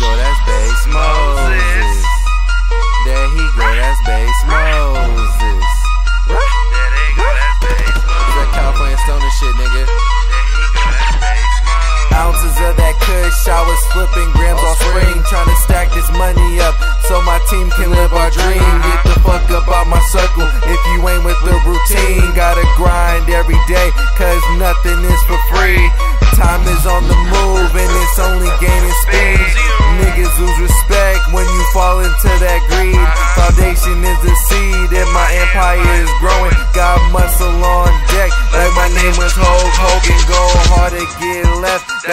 go, that's Based Moses. There he go, that's Based Moses. There they go, that's Based Moses. That California stoner shit, nigga. There he go, that's Based Moses. Ounces of that kush, I was flipping grams all spring, trying to stack this money up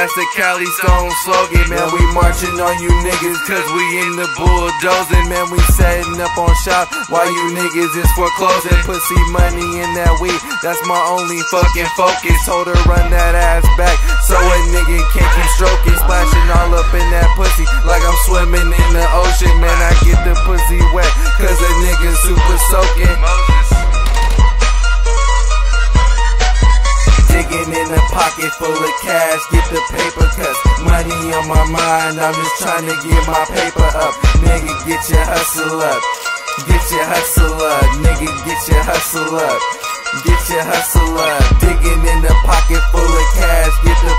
That's the Cali Stone slogan, man. We marching on you niggas, cause we in the bulldozing, man. We setting up on shop while you niggas is foreclosing. Pussy money in that weed, that's my only fucking focus. Told her run that ass back, so a nigga can't keep stroking. Splashing all the paper cuts. Money on my mind, I'm just trying to get my paper up. Nigga, get your hustle up. Get your hustle up, nigga, get your hustle up. Get your hustle up. Digging in the pocket full of cash, get the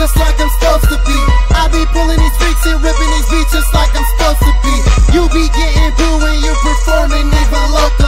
just like I'm supposed to be. I be pulling these freaks and ripping these beats just like I'm supposed to be. You be getting boo when you performing even locally.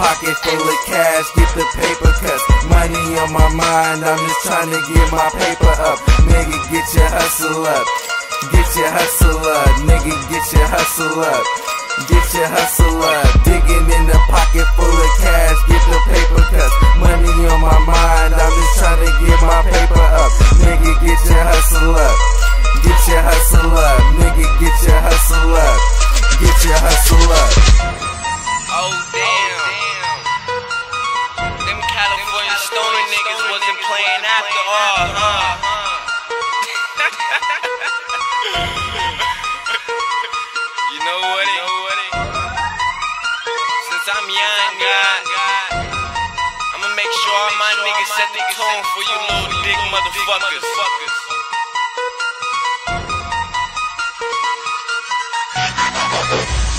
Digging in a pocket full of cash, get the paper cuts. Money on my mind, I'm just trying to get my paper up. Nigga, get your hustle up. Get your hustle up, nigga, get your hustle up. Get your hustle up. after all, huh? you know what it, Since I'm young, God, I'ma make sure all my niggas set the tone for you little dick motherfuckers. Thank.